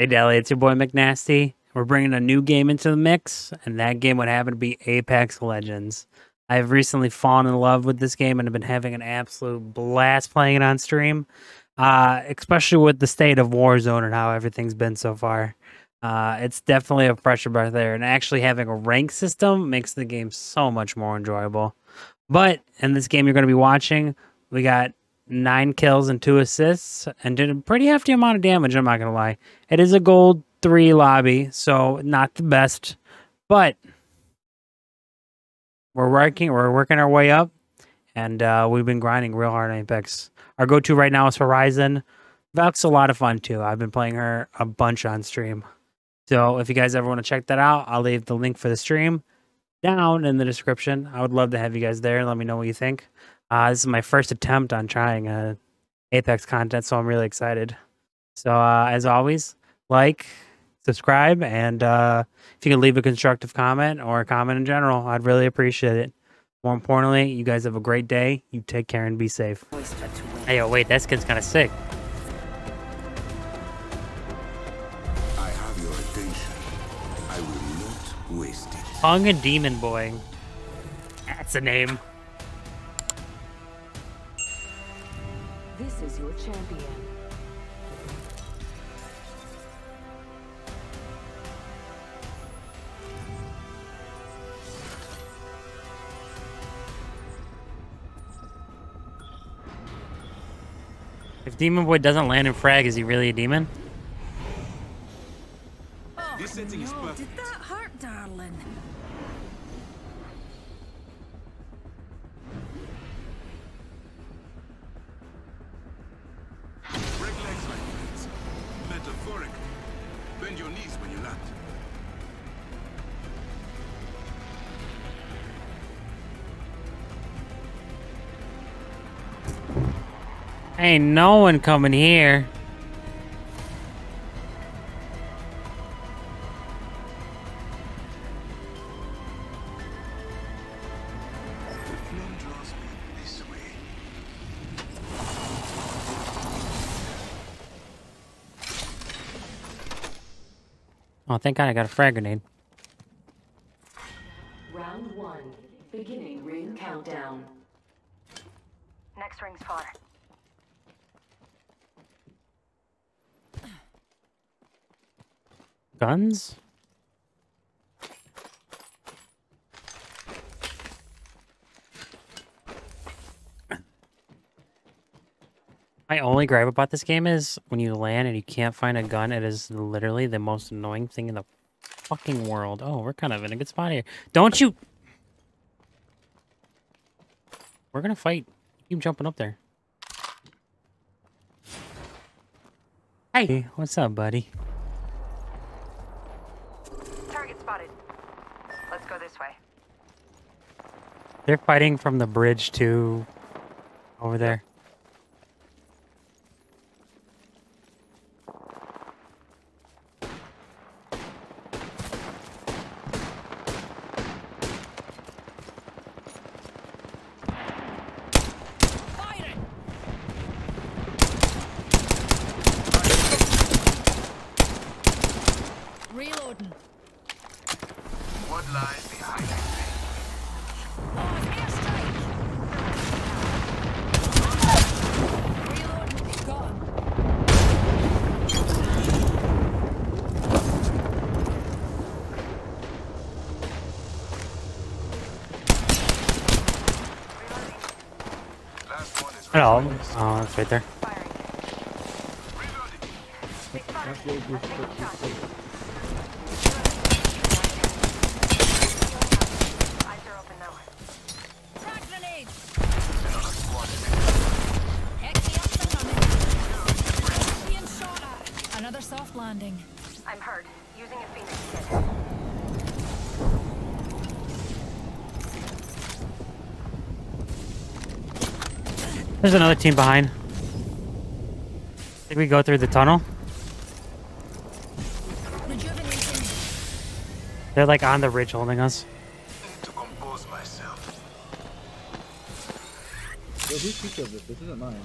Hey, Deli, it's your boy McNasty. We're bringing a new game into the mix, and that game would happen to be Apex Legends. I've recently fallen in love with this game and have been having an absolute blast playing it on stream, uh, especially with the state of Warzone and how everything's been so far. Uh, it's definitely a pressure breath there, and actually having a rank system makes the game so much more enjoyable. But in this game you're going to be watching, we got nine kills and two assists, and did a pretty hefty amount of damage. I'm not going to lie. It is a gold three lobby, so not the best, but we're working. We're working our way up, and uh, we've been grinding real hard on Apex. Our go-to right now is Horizon. Valk's a lot of fun too. I've been playing her a bunch on stream. So if you guys ever want to check that out, I'll leave the link for the stream down in the description. I would love to have you guys there. Let me know what you think. Uh, this is my first attempt on trying uh, Apex content, so I'm really excited. So uh, as always, like, subscribe, and uh, if you can leave a constructive comment or a comment in general, I'd really appreciate it. More importantly, you guys have a great day. You take care and be safe. Hey, yo, wait, that skin's kind of sick. I have your attention. I will not waste it. Hung and Demon Boy. That's a name. If Demon Boy doesn't land in frag, is he really a demon? Is no, Ain't no one coming here. The flame draws me this way. Oh, thank God I got a frag grenade. Round one. Beginning ring countdown. Next ring's far. Guns? My only gripe about this game is when you land and you can't find a gun, it is literally the most annoying thing in the fucking world. Oh, we're kind of in a good spot here. Don't you... We're gonna fight. Keep jumping up there. Hey, what's up, buddy? Target spotted. Let's go this way. They're fighting from the bridge to over there. Reloading. Lies behind it? Oh. Oh, it's right there. I'm hurt. Using a phoenix kit. There's another team behind. Think we go through the tunnel? They're like on the ridge holding us. to compose myself. Yo, whose pizza is this? This isn't mine.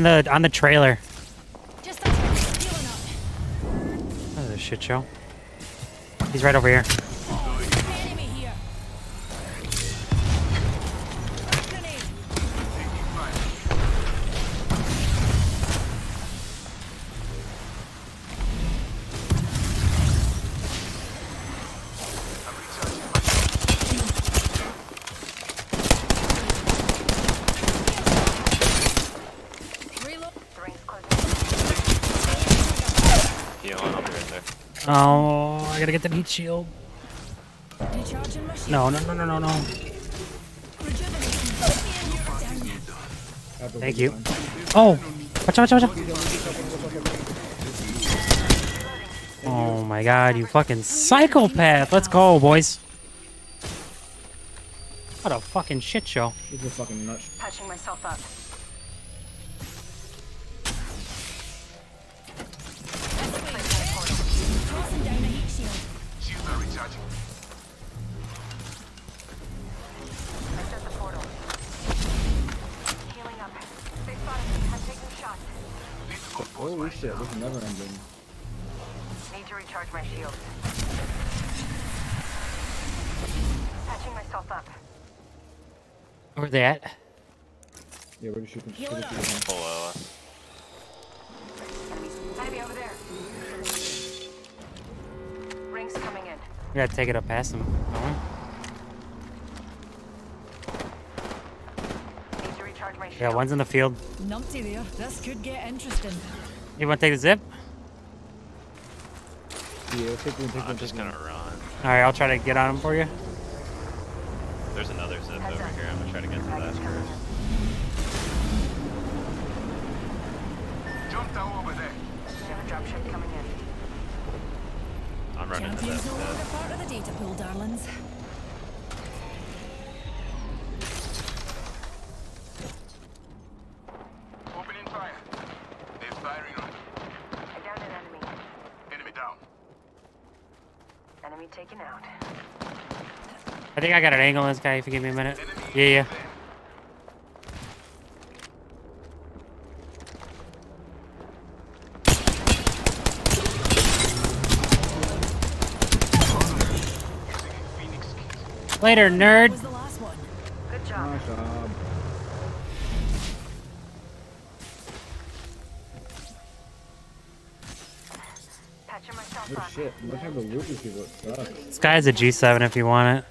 On the on the trailer. Just a tick. Healing up. A shit show. He's right over here. Oh, I gotta get the heat shield. Recharging my shield. No, no, no, no, no, no. Thank you. Oh, watch out, watch out, watch out. Oh my god, you fucking psychopath. Let's go, boys. What a fucking shit show. This is fucking nuts. Patching myself up. Holy shit, this is never ending. Need to recharge my shield. Patching myself up. Where they at? Yeah, we're just shooting. Heal we're it just up. shooting. Below We gotta take it up past them. don't we? Need to recharge my shield. Yeah, one's in the field. Numpty there. This could get interesting. You wanna take the zip? Yeah, take one, take I'm just gonna run. Alright, I'll try to get on him for you. There's another zip over here. I'm gonna try to get to that Package coming first. Jump down over there. We have a dropship coming in. I'm running to that Champions no longer part of the data pool, darlings. Opening fire. They're firing on. I downed an enemy. Enemy down. Enemy taken out. I think I got an angle on this guy if you give me a minute. Yeah, yeah. Later, nerd. Was the last one. Good job. Nice job. Oh shit, what type of loot is he what sucks? This guy's a G7 if you want it.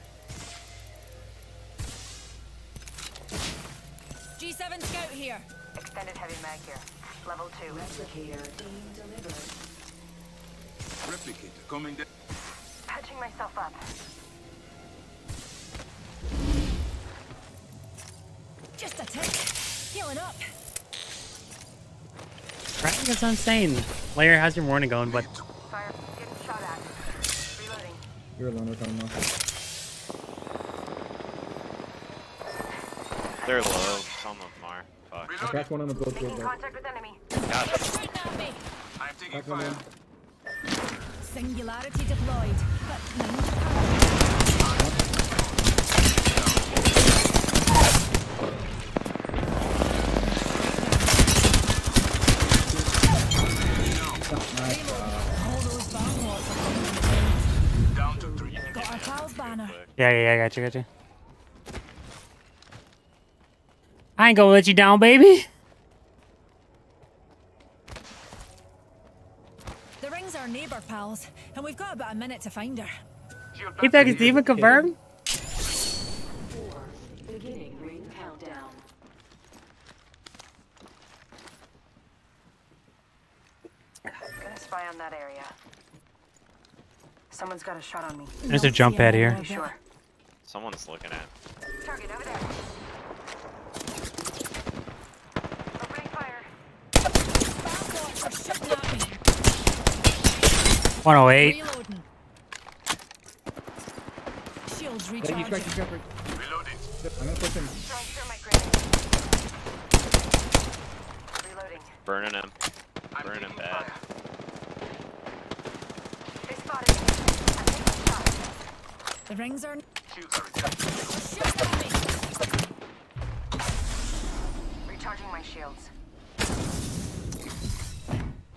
Healing up. Right, that's insane. Layer, how's your morning going, but. Fire. Getting shot at. Reloading. You're alone with them now. They're low. Some of them are. Fuck. I cracked one on the boat real Making contact with enemy. Got it. Shooting at me. I'm taking Cracked fire. Singularity deployed. But Yeah, yeah, yeah, got you, got you. I ain't gonna let you down, baby. The ring's our neighbour, pals, and we've got about a minute to find her. Shield Hey, back. Becky, Steven confirmed? Four. Beginning ring countdown. Gonna spy on that area. Someone's got a shot on me. There's a jump pad here. Sure? Someone's looking at. Target over there. Opening fire. Bomb walls are shooting at me. 108. Shields recharging. cracked, you cracked. Reloading. I'm gonna push him. Throwing thermite grenade. Reloading. Burning him. Burning him bad. They spotted me. I'm taking shots. The rings are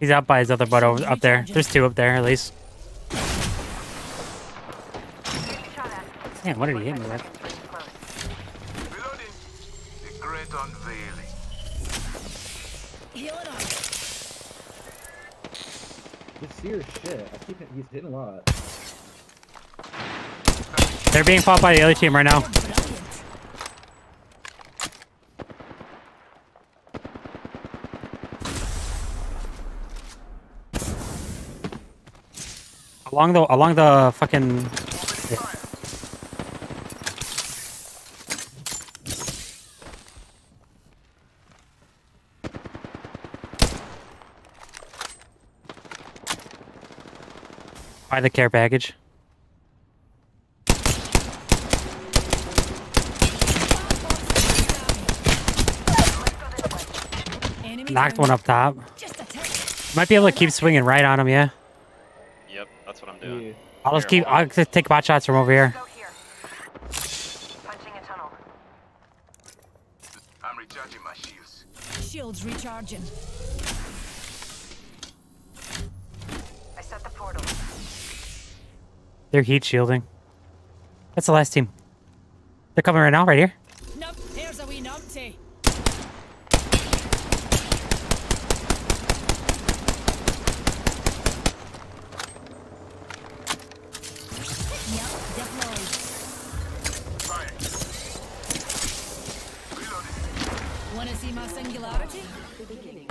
He's out by his other butt over up there. There's two up there at least. Man, what did he hit me with? Up. This Seer shit. I keep he's hitting a lot. They're being fought by the other team right now. Along the along the fucking Buy the care package. Enemy Knocked one up top. Just a tick. Might be able to keep swinging right on him, yeah. Yep, that's what I'm doing. Yeah. I'll just keep. I'll just take pot shots from over here. Go here. Punching a tunnel. I'm recharging my shields. Shields recharging. I set the portal. They're heat shielding. That's the last team. They're coming right now, right here. Nope, here's a wee numpty. See my singularity? Beginning.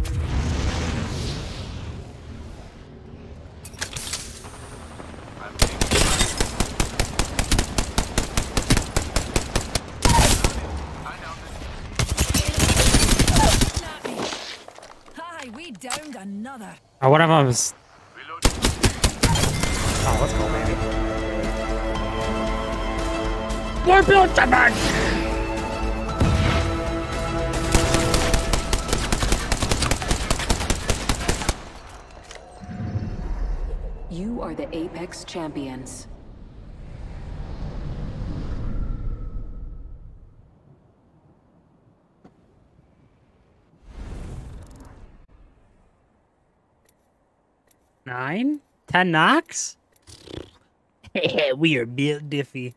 I'm taking fire. I know Hi, we downed another. Oh, one of them Oh, let's go, baby. More build damage! Are the Apex Champions. Nine? Ten knocks? we are built diffy.